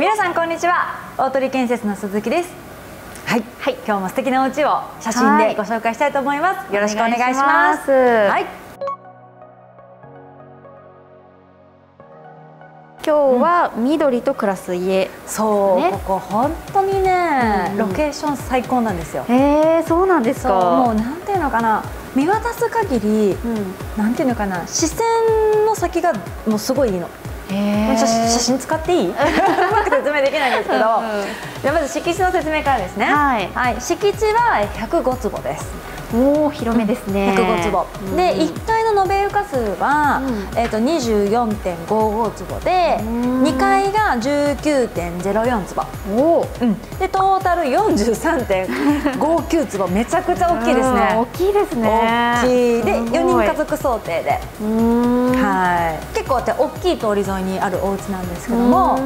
皆さんこんにちは。大鳥建設の鈴木です。はい、はい、今日も素敵なお家を写真でご紹介したいと思います、よろしくお願いします。はい。今日は緑と暮らす家、ね、そう。ここ本当にね、うん、ロケーション最高なんですよ。えー、そうなんですか。もうなんていうのかな。見渡す限り、うん、なんていうのかな。視線の先がもうすごいいいの写真使っていい？うまく説明できないんですけど、じゃまず敷地の説明からですね、はい、はい、敷地は105坪ですおお広めですね、105坪、うん、で1階の延べ床数は、うん、えーと、24.55坪で、うん、2階が19.04坪。お、うん、でトータル43.59坪。めちゃくちゃ大きいですね。大きいですね。大きい。で4人家族想定で。はい。結構大きい通り沿いにあるお家なんですけども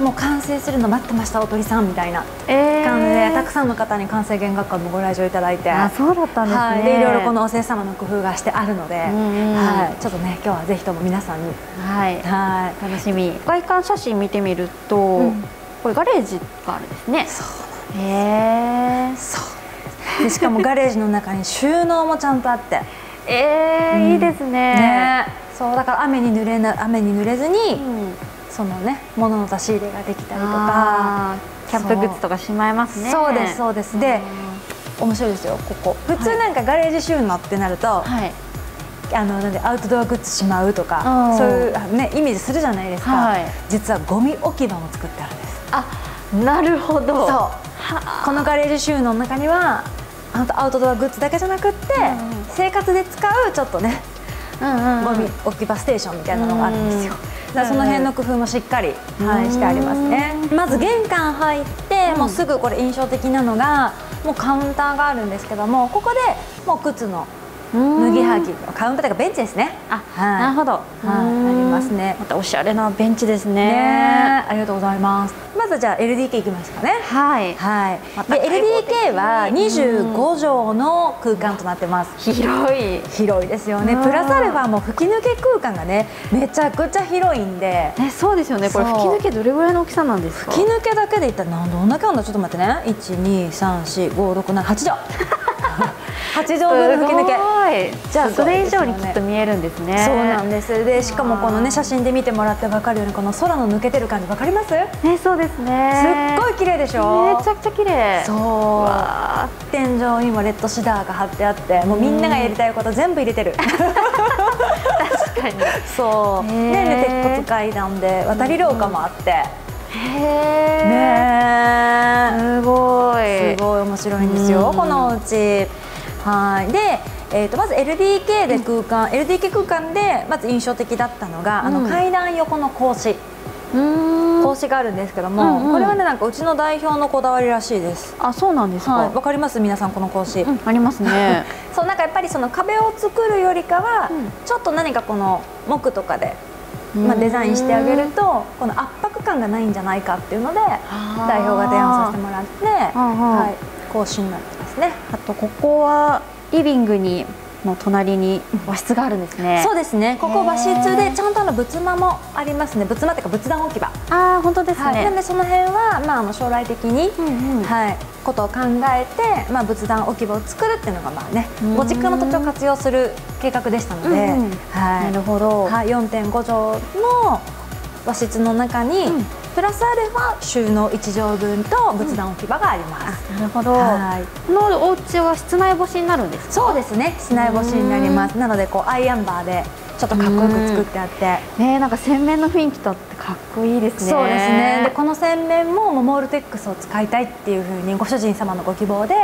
もう完成するの待ってましたおとりさんみたいな感じで、えー、たくさんの方に完成原学会もご来場いただいて。あそうだったんですね、はい、でいろいろこのおせ様の工夫がしてあるので、はい、ちょっとね今日はぜひとも皆さんに。はい。はい。楽しみ。外観写真見てみると、うん、これガレージがあるんですね。そうへえそう。でしかもガレージの中に収納もちゃんとあって。えー、うん、いいですね。ね。そうだから雨に濡れな雨に濡れずに、うん、そのね物の出し入れができたりとか。キャンプグッズとかしまいますね。そうですそうです。で、面白いですよここ。普通なんかガレージ収納ってなると、はい、あのなんでアウトドアグッズしまうとかそういうねイメージするじゃないですか、はい、実はゴミ置き場も作ってあるんです。あなるほど。そう。このガレージ収納の中にはアウトドアグッズだけじゃなくって、うん、生活で使うちょっとね、うんうんうん、ゴミ置き場ステーションみたいなのがあるんですよ、だその辺の工夫もしっかり、はい、してありますね。まず玄関入って、もうすぐこれ印象的なのがもうカウンターがあるんですけどもここでもう靴の脱ぎ履きカウンターというかベンチですね。あ、はい、なるほど、はい、ありますね。またおしゃれなベンチですね、ね、ありがとうございます。まずじゃあ LDK いきますかね。はい。はい。で LDK は25畳の空間となってます。広い。広いですよね。プラスアルファも吹き抜け空間がねめちゃくちゃ広いんで。えそうですよね。これ吹き抜けどれぐらいの大きさなんですか？吹き抜けだけで言ったら何どんだけあるのちょっと待ってね1234567畳 八畳分の吹き抜け。じゃあそれ以上にきっと見えるんですね。そうなんです。でしかもこのね写真で見てもらって分かるようにこの空の抜けてる感じ分かります？ねそうですね。すっごい綺麗でしょ？めちゃくちゃ綺麗。そう。天井にもレッドシダーが貼ってあってもうみんながやりたいこと全部入れてる。確かに。そう。で、ね、鉄骨階段で渡り廊下もあって、へえ、ね、すごい。すごい面白いんですよ、このお家はい。でえーと、まず LDK で空間、うん、LDK 空間でまず印象的だったのが、うん、あの階段横の格子格子があるんですけども、うんうん、これはねなんかうちの代表のこだわりらしいです。あそうなんですか。わ、はい、かります？皆さんこの格子、うん、ありますね。そうなんかやっぱりその壁を作るよりかは、ちょっと何かこの木とかでまあ、デザインしてあげるとこの圧迫感がないんじゃないかっていうので代表が提案させてもらって、はい、格子になってねあとここはリビングにの隣に和室があるんですね。そうですね。ここ和室でちゃんとあの仏間もありますね。仏間っていうか仏壇置き場。ああ本当ですね。はい、なんでその辺はまああの将来的に、うんうん、はいことを考えてまあ仏壇置き場を作るっていうのがまあねご実家の土地を活用する計画でしたので、うんうん、はいなるほど。はい4.5畳の和室の中に、うんプラスアルファ収納1畳分と仏壇置き場があります、うん、なるほど。はい。このお家は室内干しになるんですそうですね。室内干しになります。なのでこうアイアンバーでちょっとかっこよく作ってあって、ねなんか洗面の雰囲気とってかっこいいですね。そうですね。でこの洗面もモールテックスを使いたいっていうふうにご主人様のご希望で。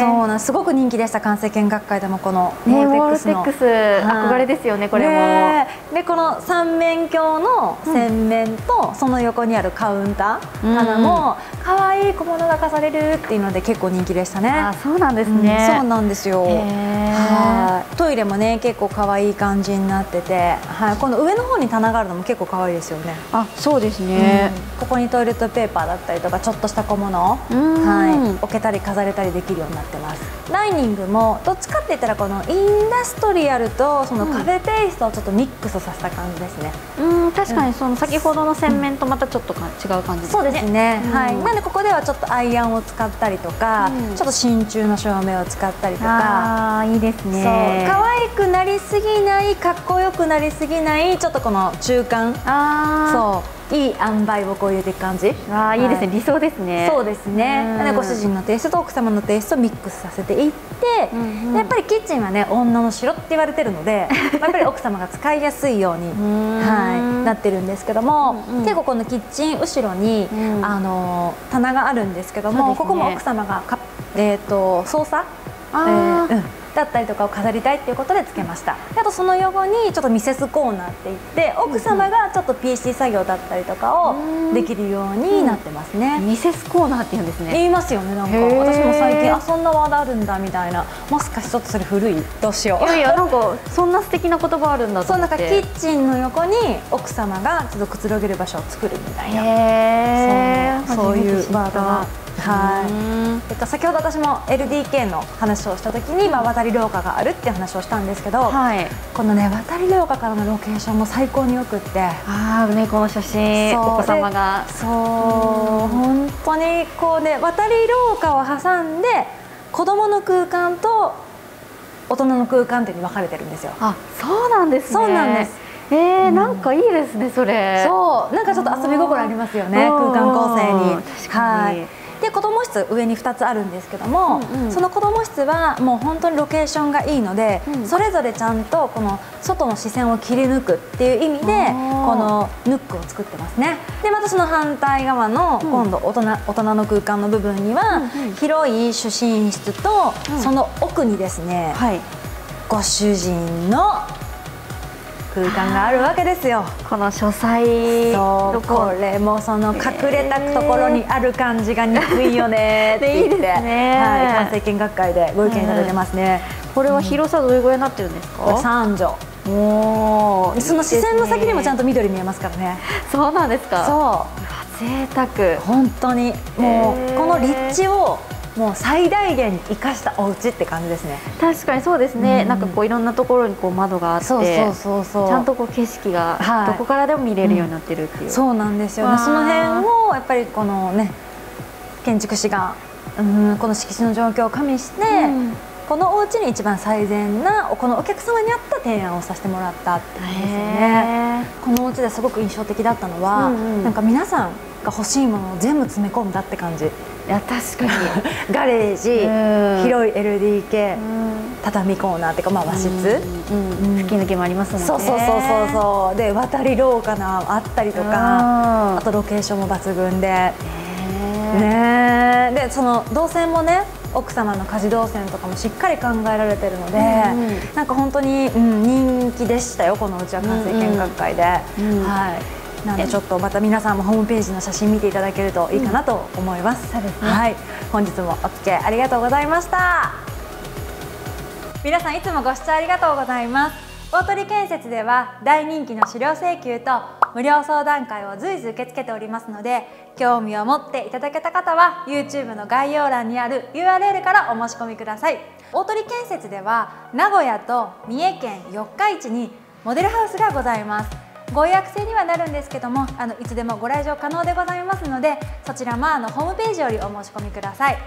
そうなんす。ごく人気でした。完成見学会でもこのモールテックス憧れですよねこれも、でこの三面鏡の洗面とその横にあるカウンターからも可愛い小物が飾れるっていうので結構人気でしたね。あそうなんですね、うん、そうなんですよ。はい。トイレもね結構可愛い感じになってて、はい、この上の方に棚があるのも結構可愛いですよね。あそうですね、うん、ここにトイレットペーパーだったりとかちょっとした小物、はい、置けたり飾れたりできるようになってます。ダイニングもどっちかって言ったらこのインダストリアルとそのカフェテイストをちょっとミックスさせた感じですね。うん確かにその先ほどの洗面とまたちょっとか違う感じですね。そうですね、はい。なんでここではちょっとアイアンを使ったりとか、ちょっと真鍮の照明を使ったりとか。あいいですね。可愛くなりすぎないかっこよくなりすぎないちょっとこの中間。あそう。いい塩梅をこう入れていく感じ。ああいいですね、理想ですね。そうですね、でご主人のテイストと奥様のテイストをミックスさせていって、うんうん、やっぱりキッチンはね女の城って言われてるので やっぱり奥様が使いやすいようにはい、なってるんですけども、うんうん、結構このキッチン後ろに、うん、あの棚があるんですけども、ね、ここも奥様がか、えーと、操作？えーうんだったりとかを飾りたいっていうことでつけました。あとその横にちょっとミセスコーナーって言って奥様がちょっと PC 作業だったりとかをできるようになってますね、ミセスコーナーって言うんですね。言いますよねなんか。私も最近あそんなワードあるんだみたいな。もしかしてちょっとそれ古い？どうしよう。いやいやなんかそんな素敵な言葉あるんだそうなんかキッチンの横に奥様がちょっとくつろげる場所を作るみたいな。そういうワードがはい、えっと、先ほど私も LDK の話をした時に、まあ、渡り廊下があるっていう話をしたんですけど、はい、このね渡り廊下からのロケーションも最高によくって。ああねこの写真お子様が。そう。本当にこうね渡り廊下を挟んで子供の空間と大人の空間ってに分かれてるんですよ。あそうなんです、ね、そうなんです。えー、うん、なんかいいですねそれ。そう。なんかちょっと遊び心ありますよね空間構成に。はい室上に2つあるんですけども、うんうん、その子ども室はもう本当にロケーションがいいので、うん、それぞれちゃんとこの外の視線を切り抜くっていう意味でこのヌックを作ってますね。でまたその反対側の今度大人,、大人の空間の部分には、広い主寝室と、その奥にですね、はい、ご主人の空間があるわけですよ。この書斎。そうこれもその隠れたところにある感じが憎いよね。って言って、ね、はい、完成見学会でご意見いただいて。ますね、これは広さどれぐらいになってるんですか、三畳おその視線の先にもちゃんと緑見えますからね。そうなんですか。そう。贅沢。本当に。もうこの立地をもう最大限に生かしたお家って感じですね。確かにそうですね、うん、なんかこういろんなところにこう窓があってそうそうそうそう。ちゃんとこう景色がどこからでも見れるようになってるっていう、うん、そうなんですよね。その辺をやっぱりこのね建築士が、うん、この敷地の状況を加味して、うん。このお家に一番最善なこのお客様に合った提案をさせてもらったっていうんですよね。このお家ですごく印象的だったのは、うんうん、なんか皆さんが欲しいものを全部詰め込んだって感じ。いや確かに。ガレージ広い LDK 畳コーナーっていうかまあ和室、うん吹き抜けもありますもんね。そうそうそうそうそう。で渡り廊下があったりとかあとロケーションも抜群で。ねでその動線もね奥様の家事動線とかもしっかり考えられてるので、うんうん、なんか本当に、うん、人気でしたよこのうちは完成見学会で、うんうん、はいなのでちょっとまた皆さんもホームページの写真見ていただけるといいかなと思います、そうですね、はい。本日もお付き合いありがとうございました。皆さんいつもご視聴ありがとうございます。大鳥建設では大人気の資料請求と無料相談会を随時受け付けておりますので興味を持っていただけた方は YouTube の概要欄にある URL からお申し込みください。大鳥建設では名古屋と三重県四日市にモデルハウスがございますご予約制にはなるんですけどもあのいつでもご来場可能でございますのでそちらもあのホームページよりお申し込みください。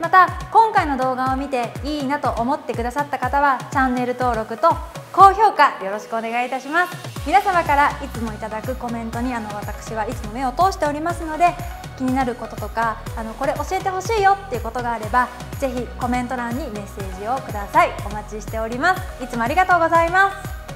また今回の動画を見ていいなと思ってくださった方はチャンネル登録と高評価よろしくお願いいたします。皆様からいつもいただくコメントにあの私はいつも目を通しておりますので気になることとかあのこれ教えてほしいよっていうことがあればぜひコメント欄にメッセージをください。お待ちしております。いつもありがとうございます。